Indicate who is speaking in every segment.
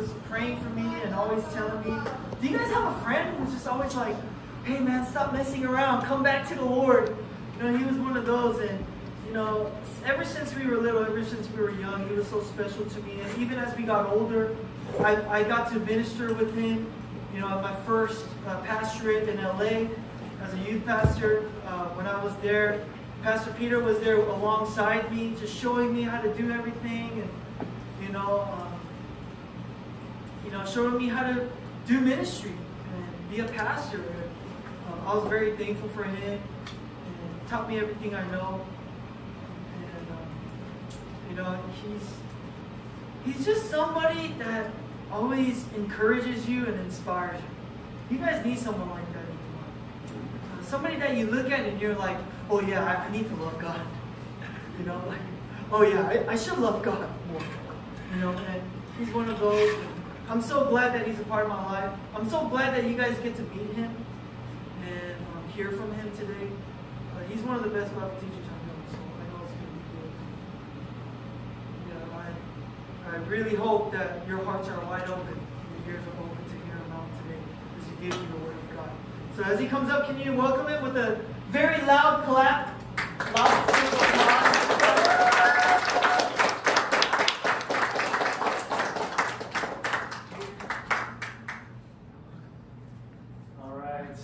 Speaker 1: was praying for me and always telling me, Do you guys have a friend who's just always like, Hey man, stop messing around, come back to the Lord? You know, he was one of those, and you know, ever since we were little, ever since we were young, he was so special to me. And even as we got older, I, I got to minister with him. You know, at my first uh, pastorate in LA as a youth pastor, uh, when I was there, Pastor Peter was there alongside me, just showing me how to do everything, and you know, um, you know, showing me how to do ministry and be a pastor. Uh, I was very thankful for him, and taught me everything I know. And um, you know, he's he's just somebody that always encourages you and inspires you. You guys need someone like that uh, somebody that you look at and you're like, oh yeah, I, I need to love God. You know, like, oh yeah, I, I should love God more. You know, and he's one of those. I'm so glad that he's a part of my life. I'm so glad that you guys get to meet him and um, hear from him today. Uh, he's one of the best Bible teachers I know, so I know it's going to be good. Yeah, I, I really hope that your hearts are wide open, your ears are open to hear him out today as he gives you the word of God. So as he comes up, can you welcome him with a very loud clap? Loud applause.
Speaker 2: All right.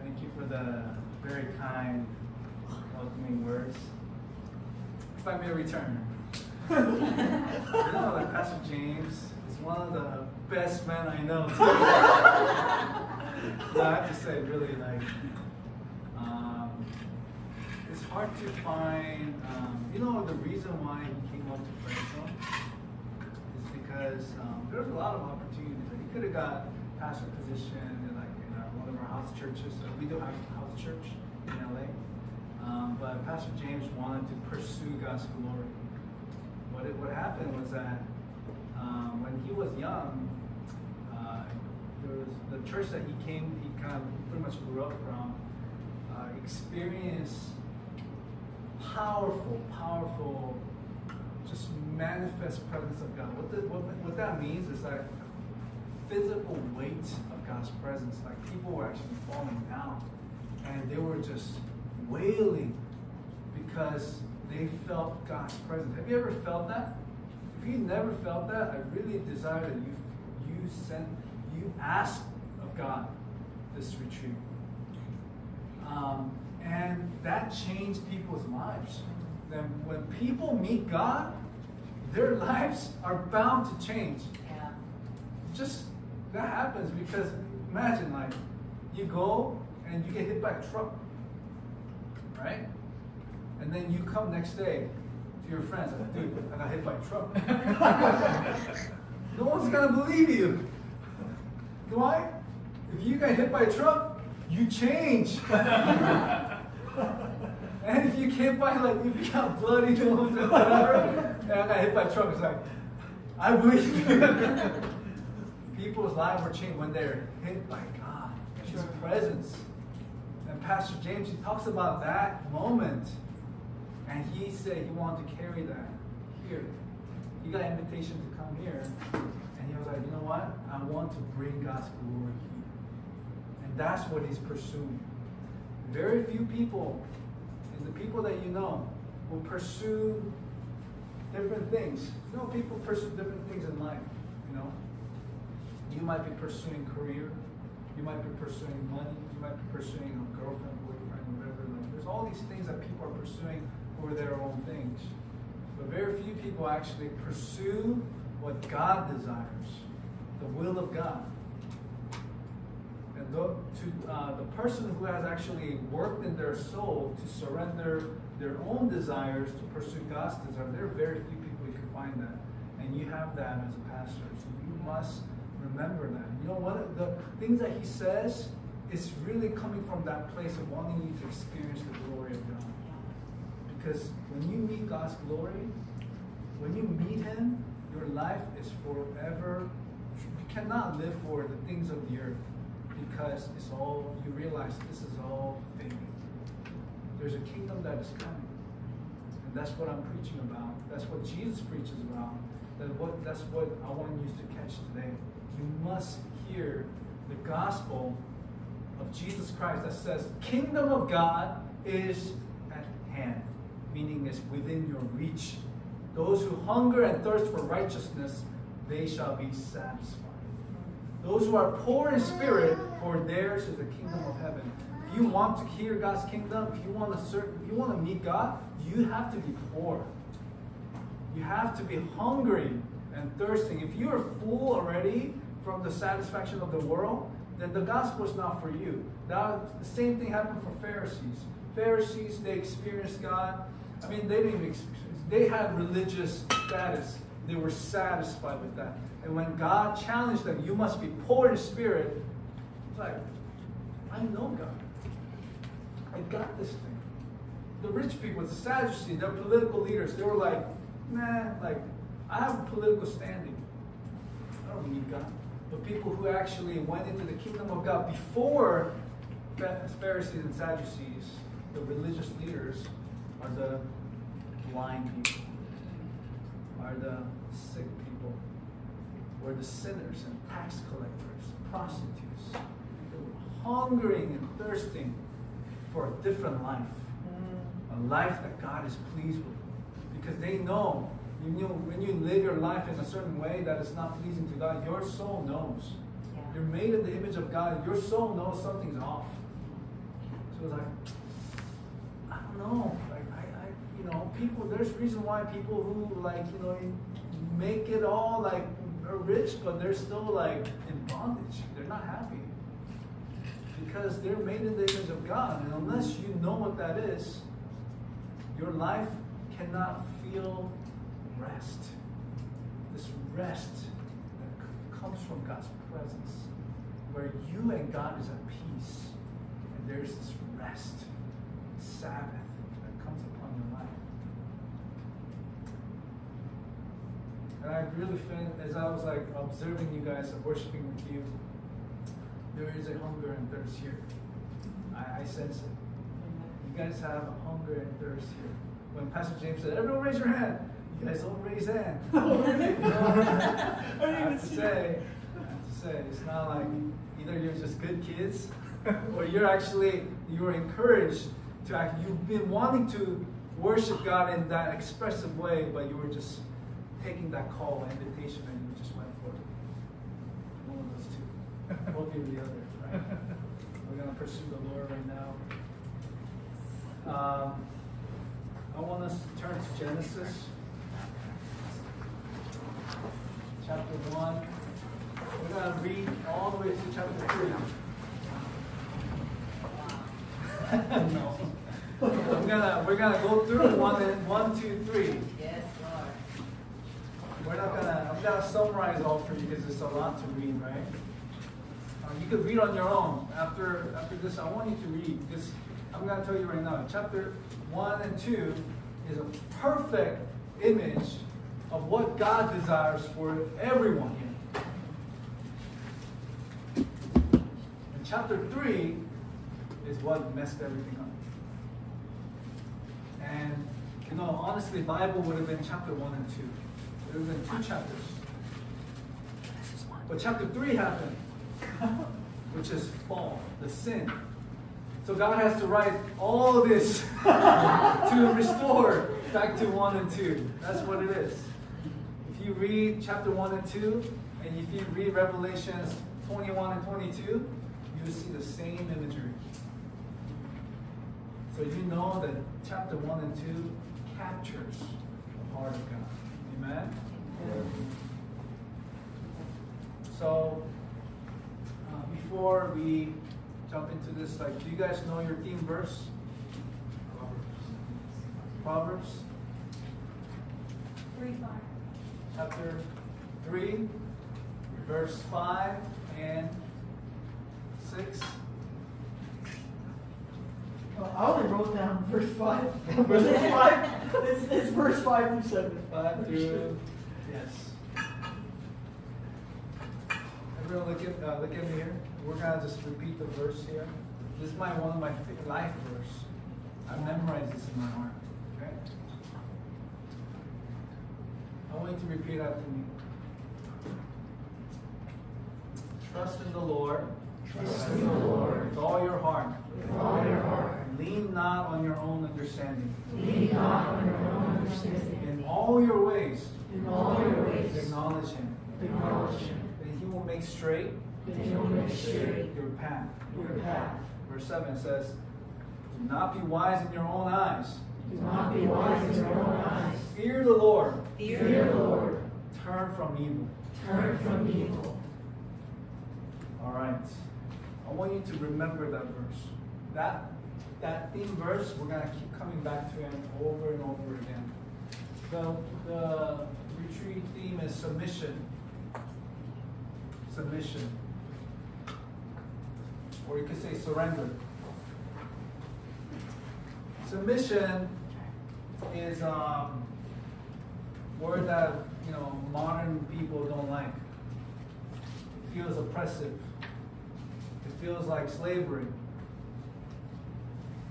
Speaker 2: Thank you for the very kind, welcoming words. If I may return. you know that Pastor James is one of the best men I know. no, I have to say, really, like, um, it's hard to find, um, you know, the reason why he came up to Fresno is because um, there was a lot of opportunities. Like, he could have got pastor position in like in our, one of our house churches. So we do have a house church in LA, um, but Pastor James wanted to pursue God's glory. What it, what happened was that um, when he was young, uh, there was the church that he came, he kind of pretty much grew up from, uh, experienced powerful, powerful just manifest presence of God. What, the, what, what that means is like physical weight of God's presence. Like people were actually falling down and they were just wailing because they felt God's presence. Have you ever felt that? If you never felt that, I really desire that you you send you ask of God this retreat. Um, and that changed people's lives. Then when people meet God, their lives are bound to change.
Speaker 3: Yeah.
Speaker 2: Just that happens because imagine like you go and you get hit by a truck, right? And then you come next day to your friends like, dude, I got hit by a truck. no one's gonna believe you. Why? If you get hit by a truck, you change. and if you can't buy like if you got bloody nose or whatever, and I got hit by a truck, it's like, I believe you. People's lives were changed when they're hit by God, His presence. Pastor James, he talks about that moment. And he said he wanted to carry that here. He got invitation to come here. And he was like, you know what? I want to bring God's glory here. And that's what he's pursuing. Very few people, and the people that you know, will pursue different things. You know, people pursue different things in life, you know. You might be pursuing career. You might be pursuing money. Might be pursuing a girlfriend, boyfriend, whatever. Like, there's all these things that people are pursuing for their own things. But very few people actually pursue what God desires, the will of God. And the, to uh, the person who has actually worked in their soul to surrender their own desires to pursue God's desire, there are very few people you can find that. And you have that as a pastor. So you must remember that. You know, of the things that he says is really coming from that place of wanting you to experience the glory of God. Because when you meet God's glory, when you meet Him, your life is forever. You cannot live for the things of the earth because it's all, you realize this is all fake. There's a kingdom that is coming. And that's what I'm preaching about. That's what Jesus preaches about. That what, that's what I want you to catch today. You must hear the gospel of Jesus Christ that says, Kingdom of God is at hand, meaning it's within your reach. Those who hunger and thirst for righteousness, they shall be satisfied. Those who are poor in spirit, for theirs is the kingdom of heaven. If you want to hear God's kingdom, if you want to serve, if you want to meet God, you have to be poor. You have to be hungry and thirsting. If you are full already from the satisfaction of the world, then the gospel is not for you. Now, the same thing happened for Pharisees. Pharisees, they experienced God. I mean, they didn't even experience, they had religious status. They were satisfied with that. And when God challenged them, you must be poor in spirit, it's like, I know God. I got this thing. The rich people, the Sadducees, their political leaders, they were like, nah, like, I have a political standing. I don't need God. People who actually went into the kingdom of God before the Pharisees and Sadducees, the religious leaders, are the blind people, are the sick people, were the sinners and tax collectors, prostitutes. They were hungering and thirsting for a different life, mm. a life that God is pleased with. Because they know, you know when you live your life in a certain way that is not pleasing to God, your soul knows.
Speaker 3: Yeah.
Speaker 2: You're made in the image of God. Your soul knows something's off. So it's like, I don't know. Like I, I, you know, people. There's reason why people who like, you know, make it all like are rich, but they're still like in bondage. They're not happy because they're made in the image of God, and unless you know what that is, your life cannot feel rest. This rest that comes from God's presence, where you and God is at peace, and there's this rest, Sabbath that comes upon your life. And I really feel, as I was like observing you guys and worshiping with you, there is a hunger and thirst here. I, I sense it. You guys have a hunger and thirst here. When Pastor James said, everyone raise your hand, you guys don't raise hand. I have to say, I have to say, it's not like either you're just good kids or you're actually, you're encouraged to act, you've been wanting to worship God in that expressive way, but you were just taking that call, invitation, and you just went for it. One of those two. We'll give the other, right? We're going to pursue the Lord right now. Um, I want us to turn to Genesis chapter 1. We're going to read all the way to chapter 3. no. We're gonna we're gonna go through one and one, two, three.
Speaker 3: Yes, Lord.
Speaker 2: We're not gonna I'm gonna summarize all for you because it's a lot to read, right? Uh, you could read on your own. After after this, I want you to read because I'm gonna tell you right now. Chapter one and two is a perfect image of what God desires for everyone here. And chapter three is what messed everything up. And you know, honestly, Bible would have been chapter one and two. It would have been two chapters. But chapter three happened, which is fall, the sin. So God has to write all this to restore back to one and two. That's what it is. If you read chapter one and two, and if you read Revelations 21 and 22, you will see the same imagery. So you know that chapter 1 and 2 captures the heart of God. Amen? So, uh, before we jump into this, like, do you guys know your theme verse? Proverbs. Proverbs?
Speaker 4: Three, five.
Speaker 2: Chapter 3, verse 5 and 6.
Speaker 1: Uh, I only wrote down verse 5. verse 5. It's, it's verse 5 through 7.
Speaker 2: 5 through, yes. Everyone look at, uh, look at me here. We're going to just repeat the verse here. This is my one of my life verse. I memorized this in my heart. Okay? To repeat after me. Trust in the Lord.
Speaker 3: Trust in the Lord
Speaker 2: with all your heart.
Speaker 3: with all your heart.
Speaker 2: Lean not on your own understanding.
Speaker 3: Lean not on your own understanding.
Speaker 2: In all your ways,
Speaker 3: In all your ways,
Speaker 2: acknowledge Him.
Speaker 3: acknowledge Him.
Speaker 2: And He will make straight
Speaker 3: That He will make straight
Speaker 2: your path.
Speaker 3: your path.
Speaker 2: Verse 7 says, Do not be wise in your own eyes.
Speaker 3: Do not be wise in your own eyes.
Speaker 2: Fear the Lord.
Speaker 3: Fear the Lord.
Speaker 2: Turn from evil.
Speaker 3: Turn from evil.
Speaker 2: All right. I want you to remember that verse. That that theme verse, we're gonna keep coming back to it over and over again. The the retreat theme is submission. Submission. Or you could say surrender. Submission is um word that you know modern people don't like. It feels oppressive. It feels like slavery.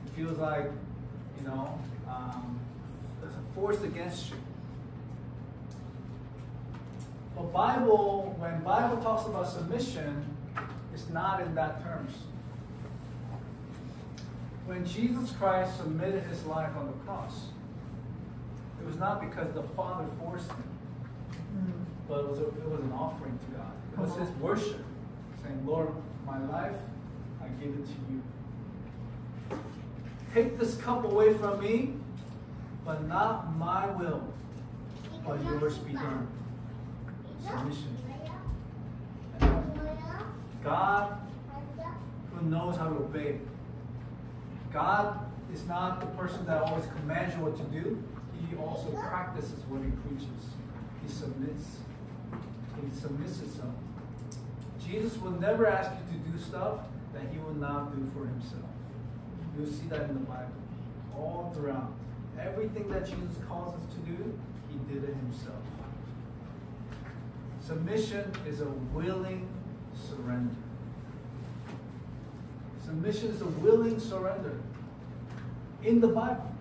Speaker 2: It feels like, you know, um, there's a force against you. But Bible, when Bible talks about submission, it's not in that terms. When Jesus Christ submitted his life on the cross, was not because the Father forced him, mm. but it was, a, it was an offering to God. It was his worship, saying, Lord, my life, I give it to you. Take this cup away from me, but not my will, but yours be done. Submission. God who knows how to obey. God is not the person that always commands you what to do. He also practices what he preaches. He submits. He submits himself. Jesus will never ask you to do stuff that he will not do for himself. You'll see that in the Bible. All throughout. Everything that Jesus calls us to do, he did it himself. Submission is a willing surrender. Submission is a willing surrender in the Bible.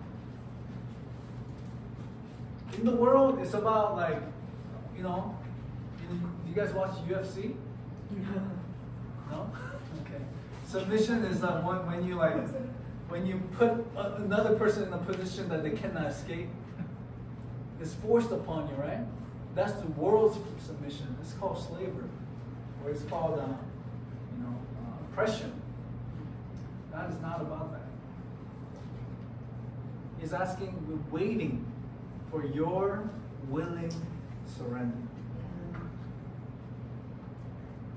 Speaker 2: In the world, it's about like, you know, you, you guys watch UFC? No? Okay. Submission is that one when you like, when you put a, another person in a position that they cannot escape. It's forced upon you, right? That's the world's submission. It's called slavery, or it's called, uh, you know, uh, oppression. God is not about that. He's asking, we're waiting for your willing surrender.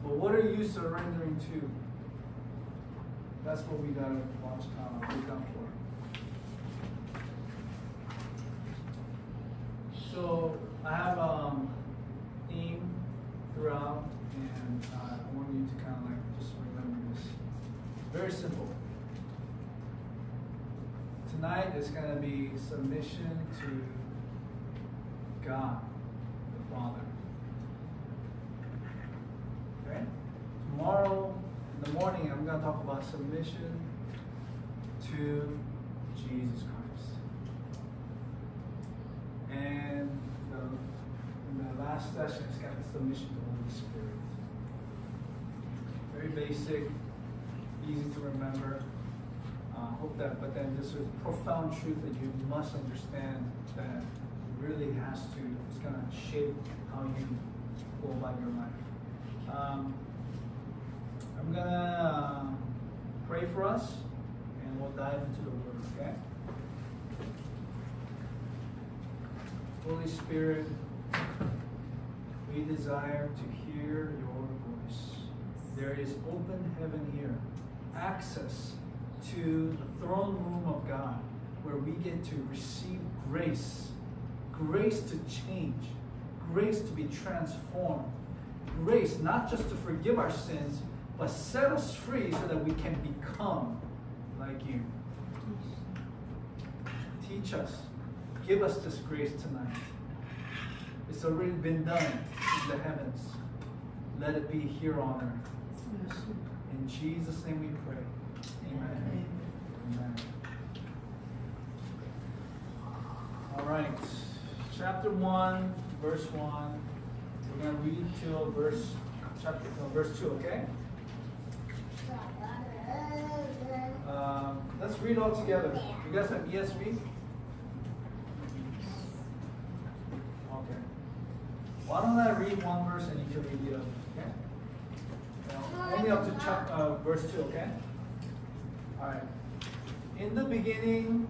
Speaker 2: But what are you surrendering to? That's what we gotta watch, uh, look out for. So I have um theme throughout, and uh, I want you to kind of like just remember this. Very simple. Tonight is going to be submission to God, the Father. Okay? Tomorrow in the morning, I'm going to talk about submission to Jesus Christ. And the, the last session, it's got the submission to the Holy Spirit. Very basic, easy to remember. Uh, hope that, but then this is profound truth that you must understand that really has to, it's going to shape how you go about your life. Um, I'm going to uh, pray for us and we'll dive into the Word, okay? Holy Spirit, we desire to hear your voice. There is open heaven here, access to the throne room of God, where we get to receive grace, grace to change, grace to be transformed, grace not just to forgive our sins, but set us free so that we can become like you. Teach us. Give us this grace tonight. It's already been done in the heavens. Let it be here on earth. In Jesus' name we pray. Amen. Amen. All right. Chapter 1 verse 1. We're going to read till verse chapter no, verse 2, okay? Um, let's read all together. You guys have ESV? Okay. Why don't I read one verse and you can read the other, okay? Now, only up to chap- uh, verse 2, okay? Alright. In the beginning,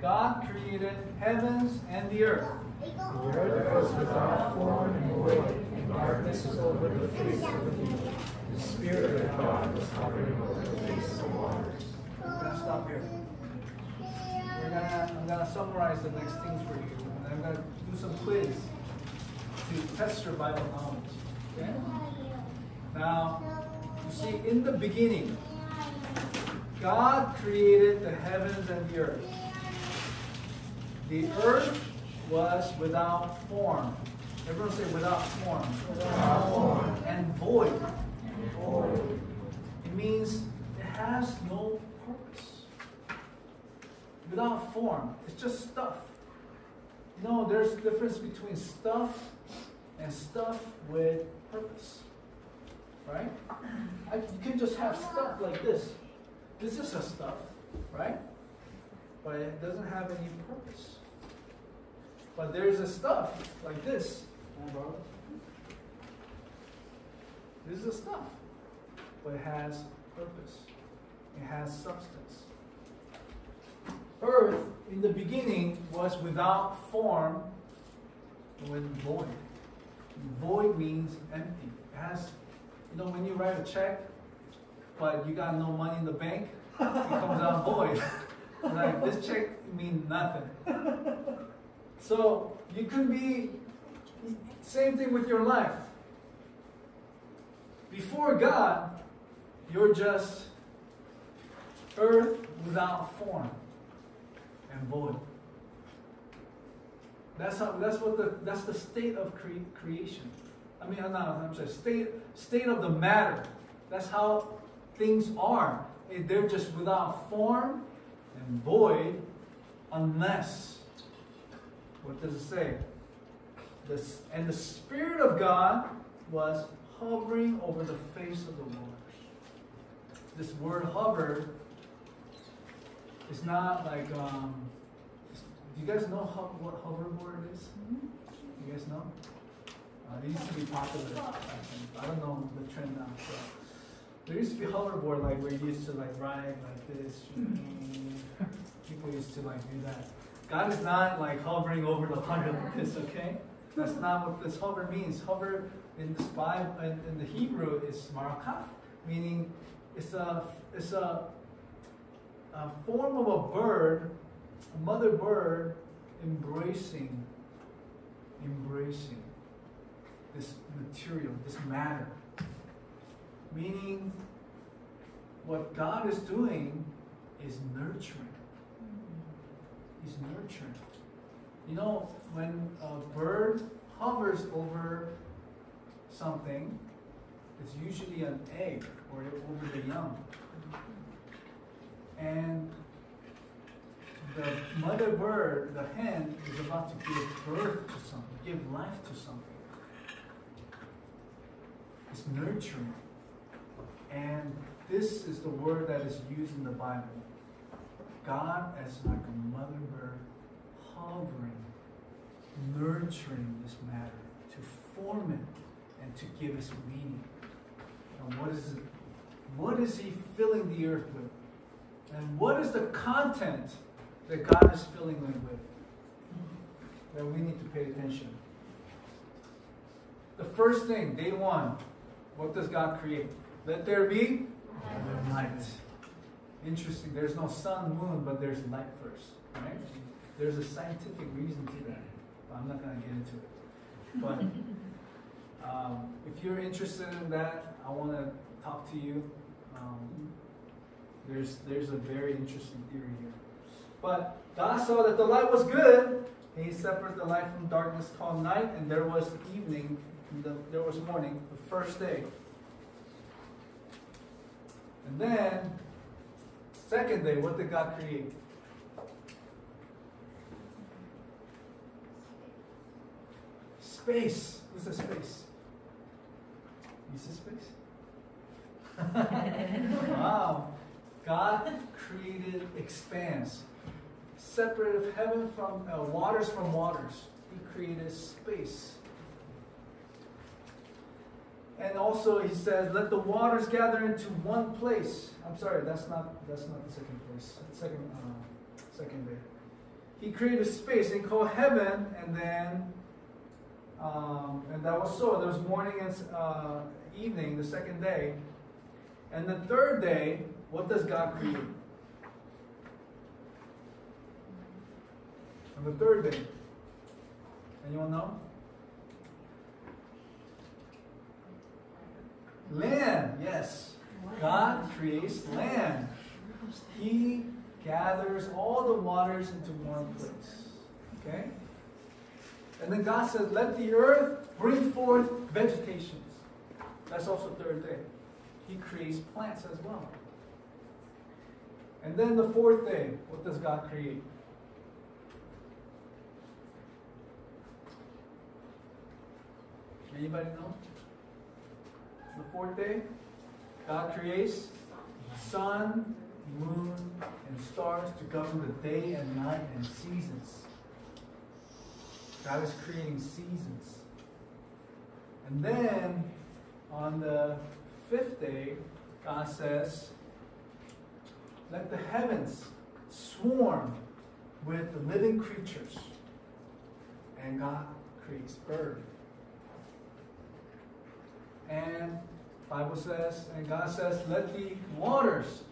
Speaker 2: God created heavens and the earth.
Speaker 3: The earth was without form and void, and darkness was over the face of the deep. The Spirit of God was hovering over the face of the waters.
Speaker 2: I'm gonna stop here. We're gonna, I'm gonna summarize the next things for you, and I'm gonna do some quiz to test your Bible knowledge. Okay? Now, you see, in the beginning, God created the heavens and the earth. The earth was without form. Everyone say without form.
Speaker 3: Without form
Speaker 2: And void.
Speaker 3: and void.
Speaker 2: It means it has no purpose. Without form, it's just stuff. You know, there's a difference between stuff and stuff with purpose. Right? I, you can just have stuff like this. This is a stuff, right? But it doesn't have any purpose. But there's a stuff like this. This is a stuff but it has purpose. It has substance. Earth in the beginning was without form when void. Void means empty. It has, you know, when you write a check, but you got no money in the bank, it comes out void. like this check means nothing. So you could be same thing with your life. Before God, you're just earth without form and void. That's how. That's what the. That's the state of cre- creation. I mean, I'm not. I'm sorry. State state of the matter. That's how things are. They're just without form and void, unless. What does it say? This and the Spirit of God was hovering over the face of the waters this word hover is not like um, do you guys know ho- what hoverboard is? You guys know? Uh, they used to be popular. then. I don't know the trend now. So. There used to be hoverboard like where you used to like ride like this. People used to like do that. God is not like hovering over the water like this, okay? That's not what this hover means. Hover in this Bible, in, in the Hebrew, is marakaf, meaning it's a it's a, a form of a bird, a mother bird, embracing, embracing this material, this matter. Meaning, what God is doing is nurturing. He's nurturing. You know, when a bird hovers over something, it's usually an egg or over the young. And the mother bird, the hen, is about to give birth to something, give life to something. It's nurturing. And this is the word that is used in the Bible. God as like a mother bird hovering, nurturing this matter, to form it and to give us meaning. And what is it? What is he filling the earth with? And what is the content that God is filling it with? That we need to pay attention. The first thing, day one, what does God create? Let there be light. Interesting. There's no sun, moon, but there's light first, right? There's a scientific reason to that. But I'm not going to get into it. But um, if you're interested in that, I want to talk to you. Um, there's there's a very interesting theory here. But God saw that the light was good. And he separated the light from darkness called night, and there was evening, and the, there was morning, the first day. And then, second day, what did God create? Space. Who's the space? You see space? wow. God created expanse, separated heaven from uh, waters from waters. He created space. And also he says, let the waters gather into one place. I'm sorry, that's not that's not the second place. Second uh, second day. He created a space and called heaven, and then um, and that was so. There was morning and uh, evening, the second day. And the third day, what does God create? On the third day. Anyone know? Land, yes. God creates land. He gathers all the waters into one place. Okay? And then God says, Let the earth bring forth vegetation. That's also third day. He creates plants as well. And then the fourth day, what does God create? Anybody know? The fourth day, God creates sun, moon, and stars to govern the day and night and seasons. God is creating seasons. And then on the fifth day, God says, Let the heavens swarm with the living creatures. And God creates bird. And Bible says, and God says, let the waters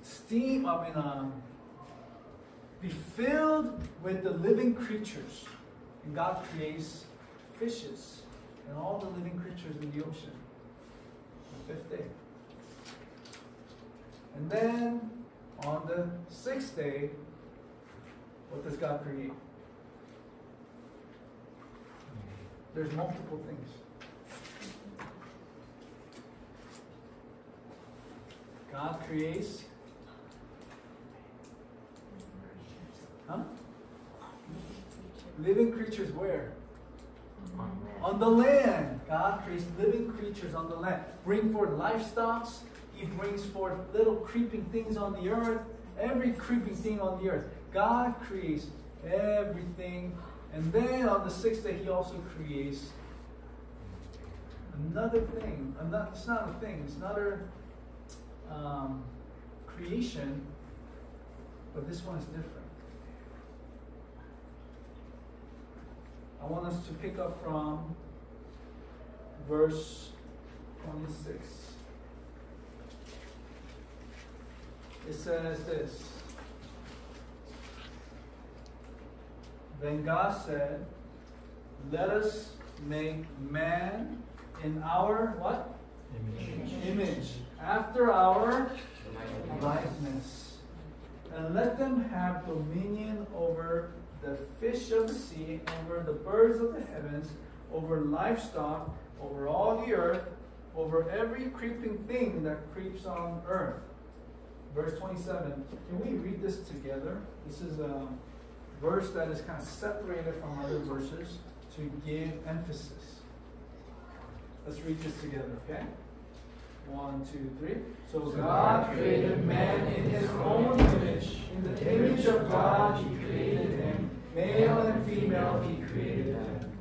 Speaker 2: steam, I mean, um, be filled with the living creatures. And God creates fishes and all the living creatures in the ocean. The fifth day. And then on the sixth day, what does God create? There's multiple things. God creates. Huh? Living creatures where? On the land. God creates living creatures on the land. Bring forth livestock. He brings forth little creeping things on the earth. Every creeping thing on the earth. God creates everything. And then on the sixth day, He also creates another thing. Another, it's not a thing, it's another um, creation, but this one is different. I want us to pick up from verse 26. It says this Then God said, Let us make man in our what? Image. Image. After our likeness. And let them have dominion over the fish of the sea, over the birds of the heavens, over livestock, over all the earth, over every creeping thing that creeps on earth. Verse 27. Can we read this together? This is a verse that is kind of separated from other verses to give emphasis. Let's read this together, okay? One, two, three. So God created man in his own image. In the image of God, he created him. Male and female, he created them.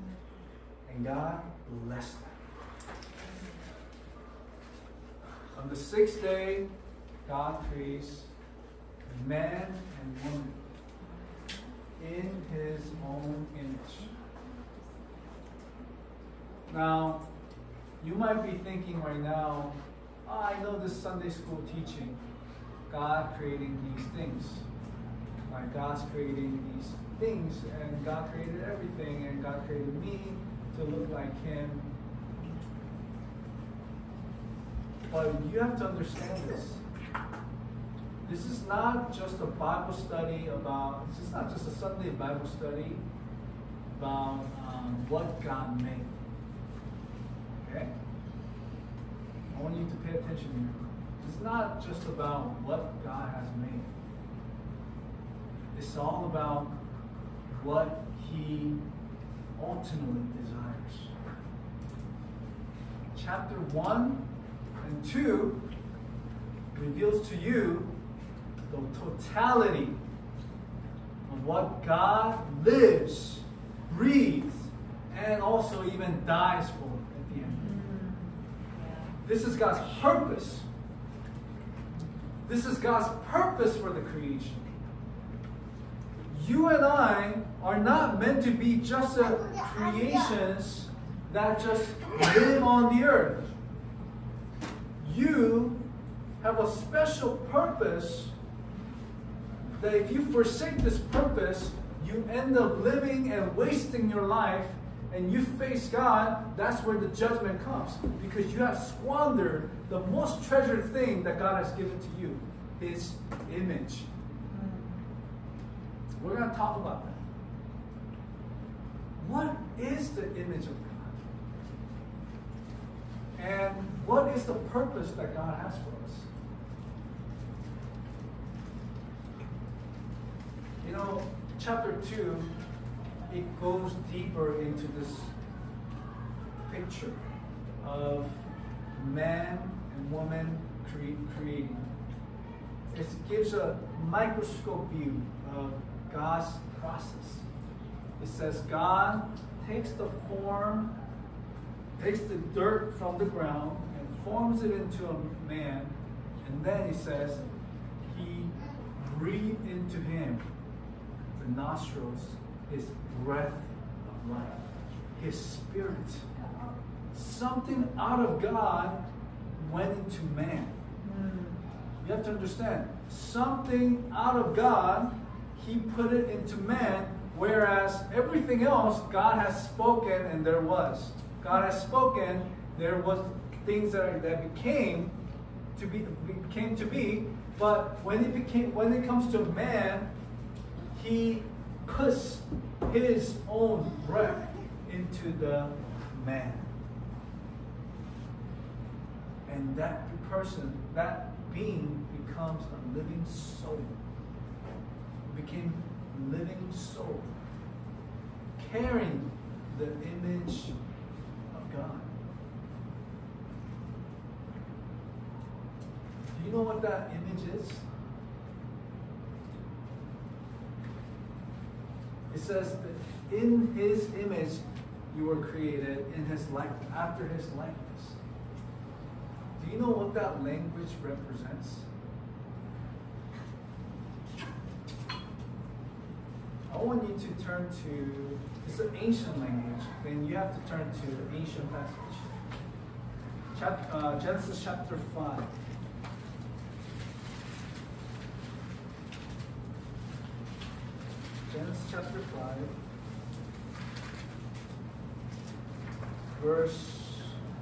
Speaker 2: And God blessed them. On the sixth day, God creates man and woman in his own image. Now, you might be thinking right now, oh, I know this Sunday school teaching, God creating these things. Like God's creating these things, and God created everything, and God created me to look like Him. But you have to understand this. This is not just a Bible study about, this is not just a Sunday Bible study about um, what God made. Okay? I want you to pay attention here. It's not just about what God has made. It's all about what He ultimately desires. Chapter 1 and 2 reveals to you the totality of what God lives, breathes, and also even dies for. This is God's purpose. This is God's purpose for the creation. You and I are not meant to be just creations that just live on the earth. You have a special purpose that if you forsake this purpose, you end up living and wasting your life and you face God, that's where the judgment comes. Because you have squandered the most treasured thing that God has given to you His image. We're going to talk about that. What is the image of God? And what is the purpose that God has for us? You know, chapter 2, it goes deeper into this picture of man and woman cre- creating. It gives a microscope view of God's process. It says God takes the form, takes the dirt from the ground, and forms it into a man, and then he says, He breathed into him the nostrils, his breath of life, his spirit. Something out of God went into man. You have to understand, something out of God, he put it into man, whereas everything else, God has spoken and there was. God has spoken, there was things that, that became to be became to be, but when it became when it comes to man, he puts his own breath into the man. And that person, that being becomes a living soul. Became living soul. Carrying the image of God. Do you know what that image is? It says that in his image you were created, in his like after his likeness. Do you know what that language represents? I want you to turn to it's an ancient language. Then you have to turn to the ancient passage. Chap, uh, Genesis chapter five. Genesis chapter 5, verse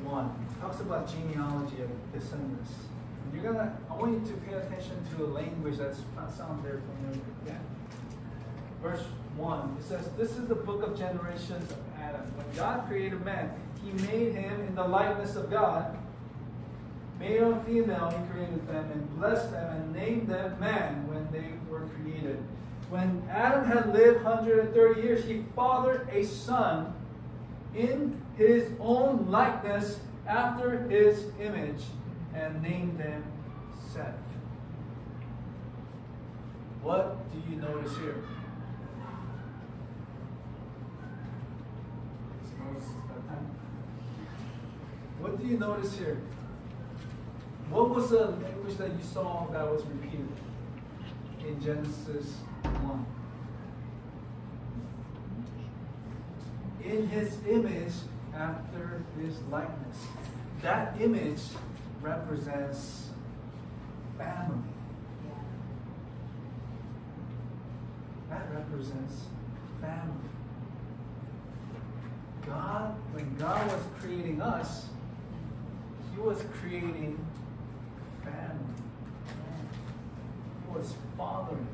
Speaker 2: 1. talks about genealogy of descendants. And you're gonna, I want you to pay attention to a language that's not sound very familiar. Yeah? Verse 1, it says, This is the book of generations of Adam. When God created man, he made him in the likeness of God. Male and female, he created them and blessed them and named them man when they were created. When Adam had lived 130 years, he fathered a son in his own likeness after his image and named him Seth. What do you notice here? What do you notice here? What was the language that you saw that was repeated in Genesis 1? In his image after his likeness. That image represents family. That represents family. God, when God was creating us, He was creating family. He was fathering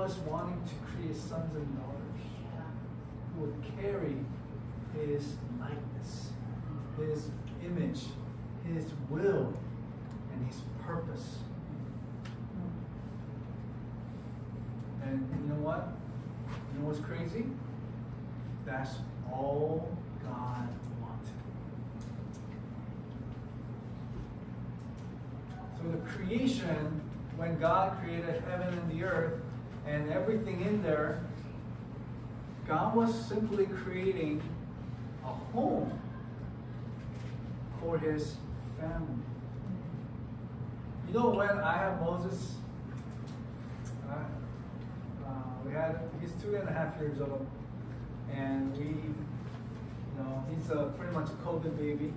Speaker 2: us. Was wanting to create sons and daughters who would carry His likeness, His image, His will, and His purpose. And you know what? You know what's crazy? That's all God wanted. So the creation, when God created heaven and the earth and everything in there, God was simply creating a home for his family. You know when I had Moses, uh, uh, we had he's two and a half years old, and we, you know, he's a, pretty much a COVID baby.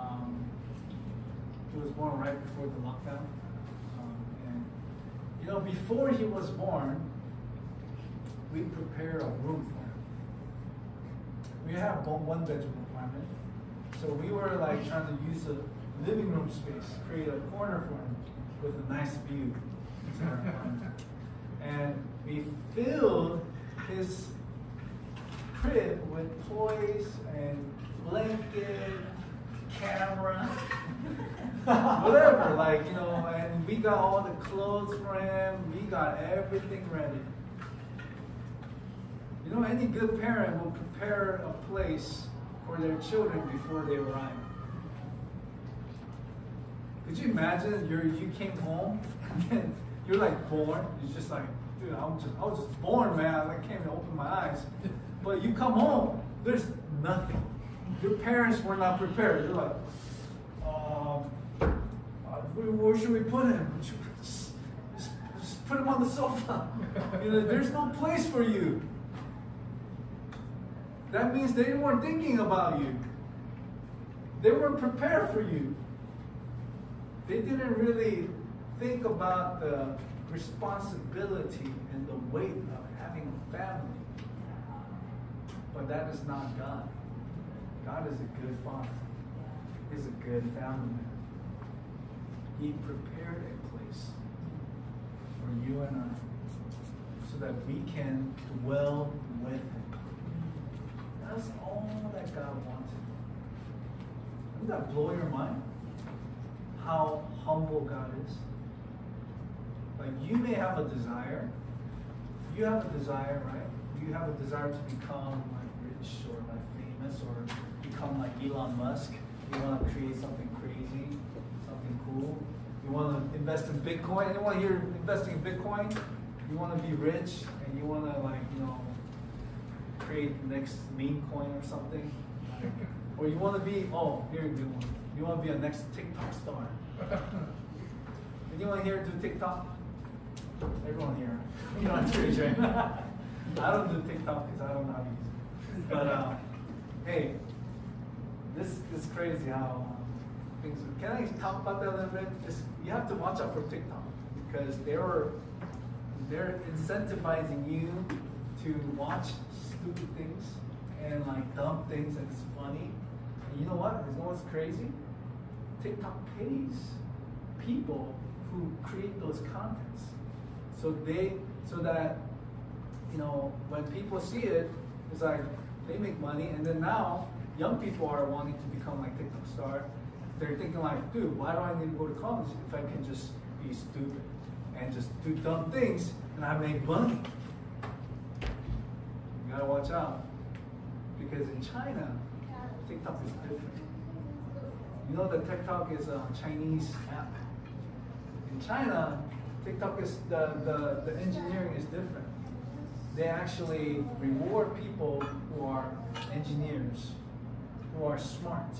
Speaker 2: Um, he was born right before the lockdown, you know, before he was born, we prepared a room for him. We have one bedroom apartment, so we were like trying to use the living room space, create a corner for him with a nice view. And we filled his crib with toys and blanket, camera, whatever, like, you know, and we got all the clothes for him, we got everything ready. You know, any good parent will prepare a place for their children before they arrive. Could you imagine you're, you came home and you're like born? You're just like, dude, I'm just, I was just born, man. I can't even open my eyes. But you come home, there's nothing. Your parents were not prepared. You're like, um, where, should we put him? Just put him on the sofa. You know, there's no place for you. That means they weren't thinking about you. They weren't prepared for you. They didn't really think about the responsibility and the weight of having a family. But that is not God. God is a good father. He's a good family man. He prepared a place for you and I so that we can dwell with him. That's all that God wanted. Doesn't that blow your mind? How humble God is. Like you may have a desire. You have a desire, right? You have a desire to become like rich or like famous or become like Elon Musk. You want to create something crazy, something cool. You want to invest in Bitcoin. Anyone here investing in Bitcoin? You want to be rich and you want to like you know create the next meme coin or something. Or you want to be, oh, here you go. You want to be a next TikTok star. Anyone here do TikTok? Everyone here. You know, it's pretty right? I don't do TikTok because I don't know how to use it. But uh, hey, this is crazy how things. Can I talk about that a little bit? Just, you have to watch out for TikTok because they're they're incentivizing you to watch stupid things and like dumb things and it's funny. And you know what? You know what's crazy? TikTok pays people who create those contents. So they so that you know when people see it, it's like they make money and then now young people are wanting to become like TikTok star. They're thinking like, dude, why do I need to go to college if I can just be stupid and just do dumb things and I make money? You gotta watch out. Because in China, TikTok is different. You know that TikTok is a Chinese app. In China, TikTok is the, the, the engineering is different. They actually reward people who are engineers, who are smart,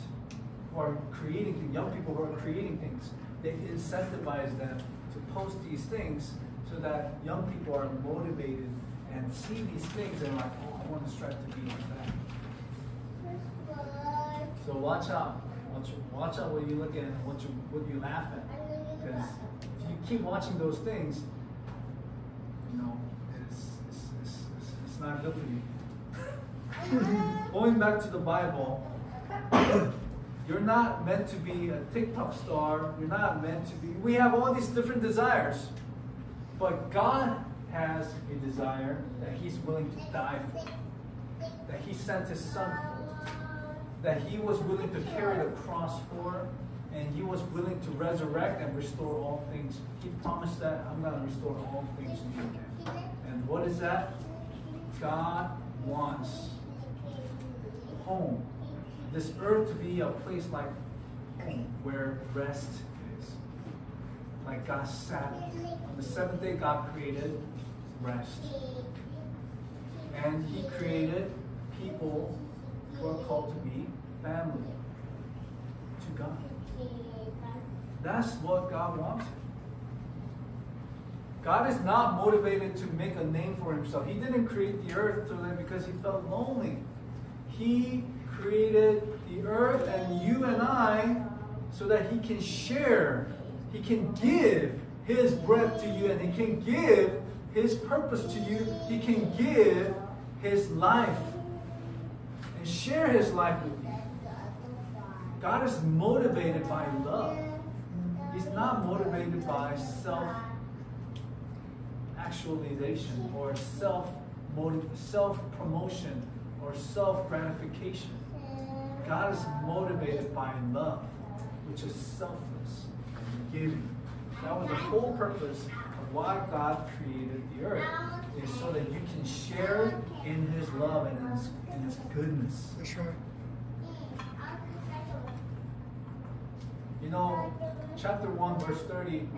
Speaker 2: who are creating things, young people who are creating things. They incentivize them to post these things so that young people are motivated and see these things and like, oh, I want to strive to be like that. So watch out. Watch, watch out what you look at and what you what you laugh at. Because if you keep watching those things, you know, it's, it's, it's, it's, it's not good for you. Going back to the Bible, you're not meant to be a TikTok star. You're not meant to be. We have all these different desires. But God has a desire that He's willing to die for, that He sent His Son for, that He was willing to carry the cross for, and He was willing to resurrect and restore all things. He promised that I'm going to restore all things to you again. And what is that? God wants home, this earth to be a place like where rest is. Like God's Sabbath. On the seventh day, God created rest. And He created people who are called to be family to God. That's what God wants. God is not motivated to make a name for himself. He didn't create the earth to live because he felt lonely. He created the earth and you and I so that he can share, he can give his breath to you and he can give his purpose to you. He can give his life and share his life with you. God is motivated by love. He's not motivated by self actualization or self self promotion or self gratification. God is motivated by love, which is selfless and giving. That was the whole purpose of why God created the earth, is so that you can share in His love and His, in His goodness.
Speaker 3: That's right.
Speaker 2: You know, chapter 1, verse 30,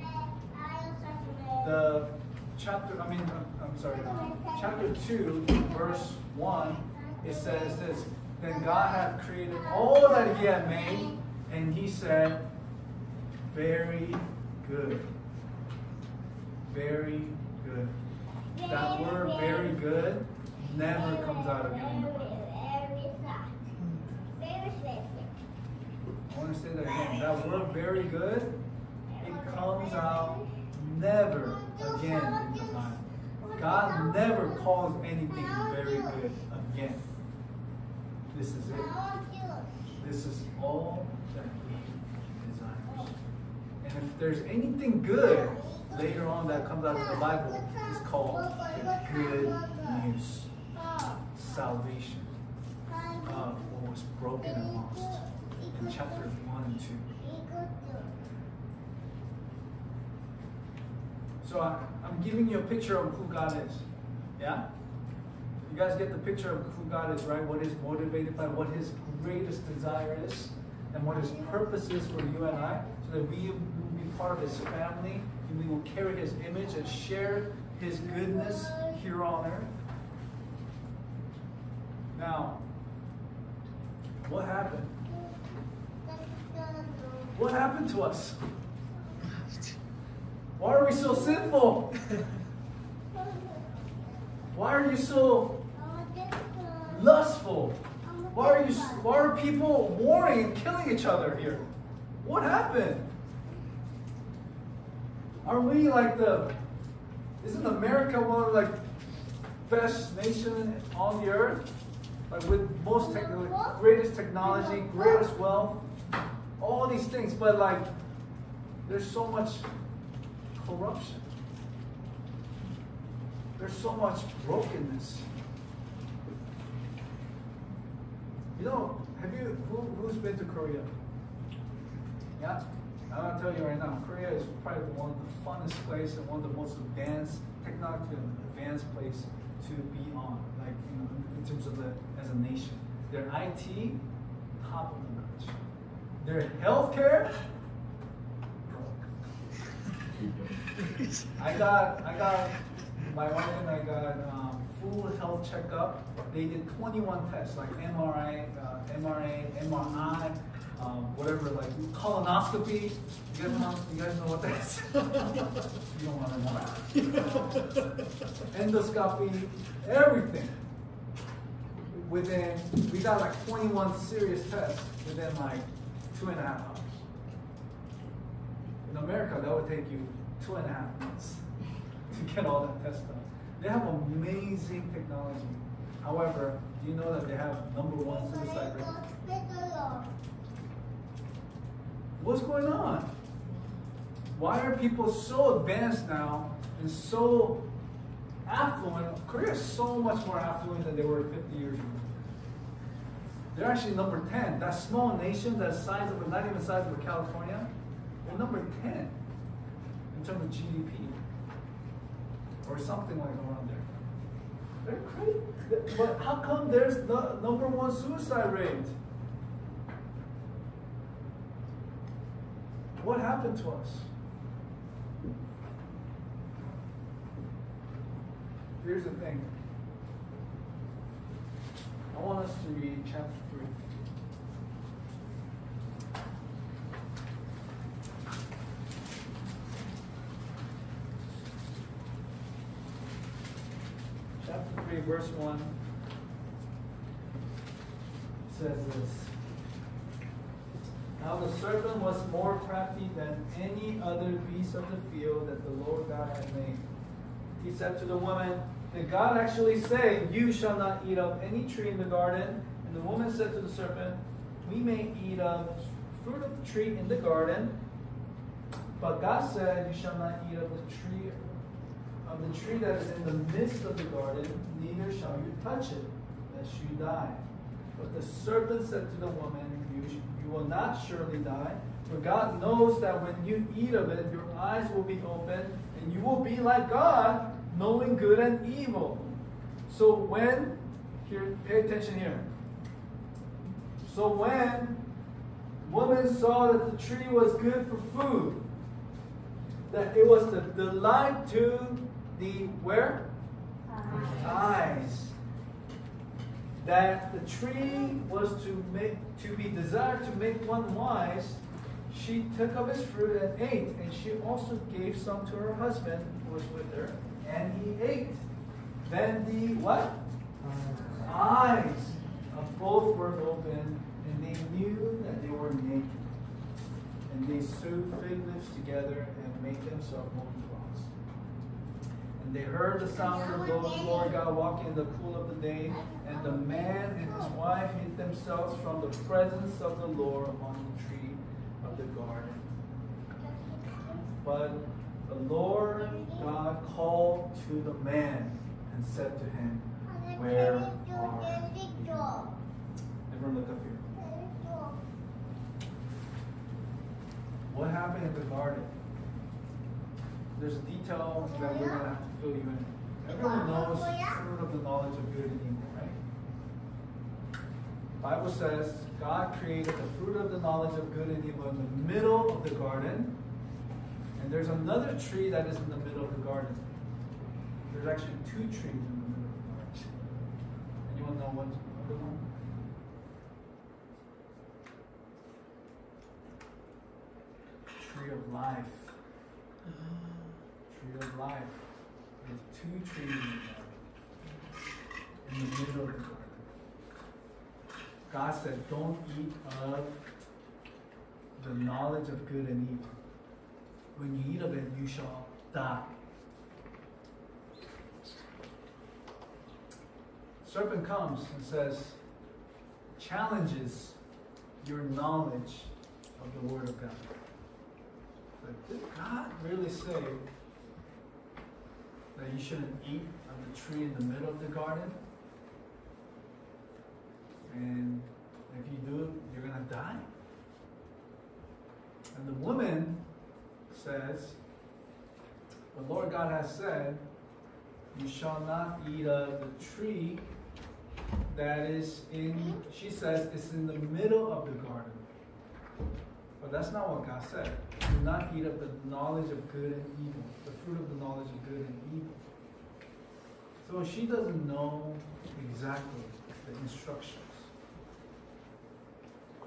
Speaker 2: the chapter, I mean, I'm, I'm sorry, chapter 2, verse 1, it says this Then God had created all that He had made, and He said, Very good. Very good. That word, very good, never comes out of your mouth. I want to say that again. That word very good, it comes out never again in the Bible. God never calls anything very good again. This is it. This is all that He desires. And if there's anything good later on that comes out of the Bible, it's called the good news. Salvation of what was broken and lost in chapters 1 and 2. So I, I'm giving you a picture of who God is. Yeah? You guys get the picture of who God is, right? What is motivated by, what his greatest desire is, and what his purpose is for you and I, so that we will be part of his family, and we will carry his image and share his goodness here on earth. Now, what happened? What happened to us? Why are we so sinful? Why are you so lustful? Why are you? Why are people warring and killing each other here? What happened? Are we like the? Isn't America one of like best nation on the earth? Like with most greatest technology, greatest wealth, all these things, but like there's so much corruption. There's so much brokenness. You know, have you who, who's been to Korea? Yeah, gonna tell you right now, Korea is probably one of the funnest places and one of the most advanced, technologically advanced place to be on. Like you know, in terms of the as a nation, their IT top of the notch. Their healthcare I got, I got, my wife and I got um, full health checkup. They did 21 tests, like MRI, uh, MRA, MRI, um, whatever, like colonoscopy. You guys know, you guys know what that is? you don't want to know. Endoscopy, everything. Within, we got like 21 serious tests within like two and a half hours. In America, that would take you two and a half months to get all that test done. They have amazing technology. However, do you know that they have number one suicide rate? What's going on? Why are people so advanced now and so affluent? Korea is so much more affluent than they were 50 years ago. They're actually number 10. That small nation, that size of, not even the size of California, they're number 10 in terms of GDP or something like around there. They're crazy. But how come there's the number one suicide rate? What happened to us? Here's the thing. I want us to read chapter 3. Chapter 3, verse 1 says this. Now the serpent was more crafty than any other beast of the field that the Lord God had made. He said to the woman, Did God actually say, You shall not eat of any tree in the garden? And the woman said to the serpent, We may eat of fruit of the tree in the garden, but God said, You shall not eat of the tree of the tree that is in the midst of the garden, neither shall you touch it, lest you die. But the serpent said to the woman, You, you will not surely die, for God knows that when you eat of it, your eyes will be opened, and you will be like God, knowing good and evil. So when, here, pay attention here. So when woman saw that the tree was good for food, that it was the delight to the where? Eyes. That the tree was to make to be desired to make one wise. She took of its fruit and ate, and she also gave some to her husband who was with her, and he ate. Then the what? Eyes of both were open, and they knew that they were naked. And they sewed fig leaves together and made themselves loincloths. And they heard the sound of the Lord God walking in the cool of the day, and the man and his wife hid themselves from the presence of the Lord among the tree of the garden. But the Lord God called to the man and said to him, Where are you? Everyone look up here. What happened in the garden? There's a detail that we're going to fill you in. Everyone knows fruit of the knowledge of good and evil, right? Bible says God created the fruit of the knowledge of good and evil in the middle of the garden. And there's another tree that is in the middle of the garden. There's actually two trees in the middle of the garden. Anyone know what's the other one? Tree of life. Uh-huh. Tree of life. There's two trees in the garden. In the middle of the garden. God said, Don't eat of the knowledge of good and evil. When you eat of it, you shall die. Serpent comes and says, challenges your knowledge of the Word of God. But did God really say that you shouldn't eat of the tree in the middle of the garden? And if you do, you're going to die? And the woman says, The Lord God has said, You shall not eat of the tree that is in, she says, it's in the middle of the garden. But that's not what God said. Do not eat of the knowledge of good and evil, the fruit of the knowledge of good and evil. So she doesn't know exactly the instructions.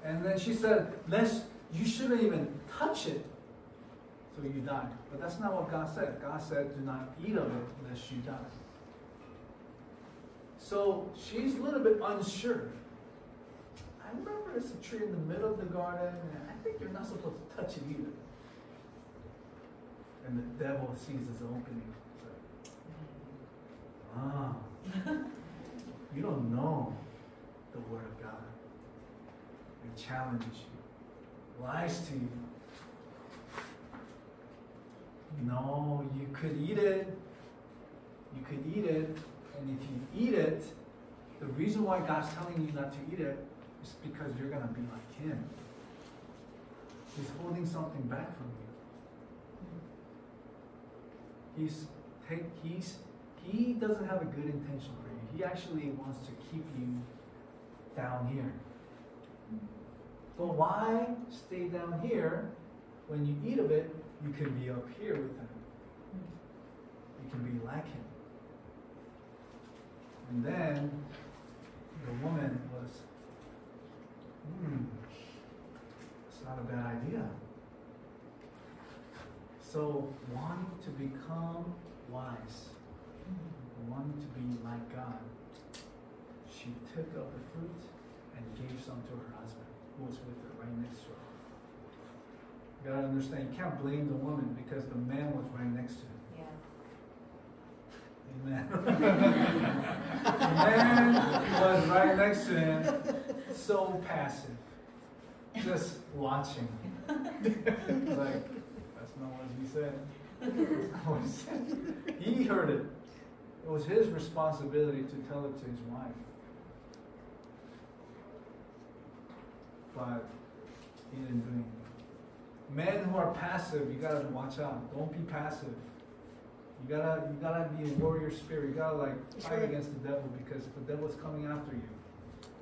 Speaker 2: And then she said, Lest you shouldn't even touch it so you die. But that's not what God said. God said, Do not eat of it lest you die. So she's a little bit unsure. I remember there's a tree in the middle of the garden, and I think you're not supposed to touch it either. And the devil sees his opening. Ah, you don't know the Word of God. It challenges you, lies to you. No, you could eat it. You could eat it, and if you eat it, the reason why God's telling you not to eat it is because you're going to be like Him. He's holding something back from you. He's take he's he doesn't have a good intention for you. He actually wants to keep you down here. But why stay down here when you eat of it? You can be up here with him. You can be like him. And then the woman was, hmm, it's not a bad idea. So, wanting to become wise, wanting to be like God, she took up the fruit and gave some to her husband, who was with her right next to her. You gotta understand, you can't blame the woman because the man was right next to her. Yeah. Amen. the man was right next to him, so passive, just watching. like, that's not what he said. What he said. He heard it. It was his responsibility to tell it to his wife. But he didn't do anything. Men who are passive, you gotta watch out. Don't be passive. You gotta you gotta be a warrior spirit. You gotta like fight against the devil because the devil's coming after you.